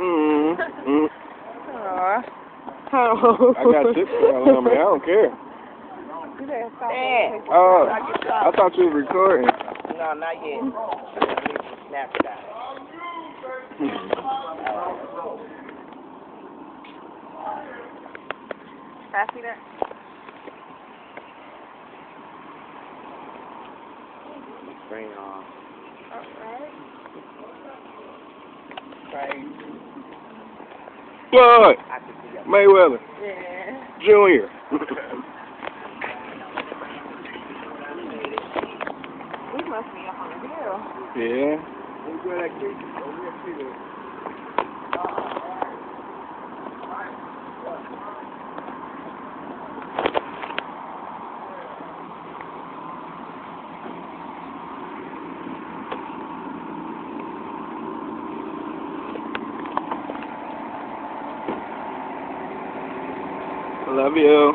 Mm. Mm. Aw. I got chips on me. I don't care. Dad. Oh, I thought you were recording. No, not yet. Snap it. Pass me that. Bring on. Right. Floyd I can see that. Mayweather Yeah. Junior. We must be up on the hill. yeah. Love you.